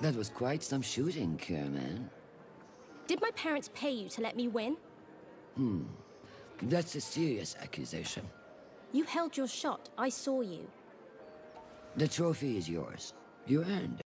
That was quite some shooting, Kerman. Did my parents pay you to let me win? Hmm, That's a serious accusation. You held your shot. I saw you. The trophy is yours. You earned it.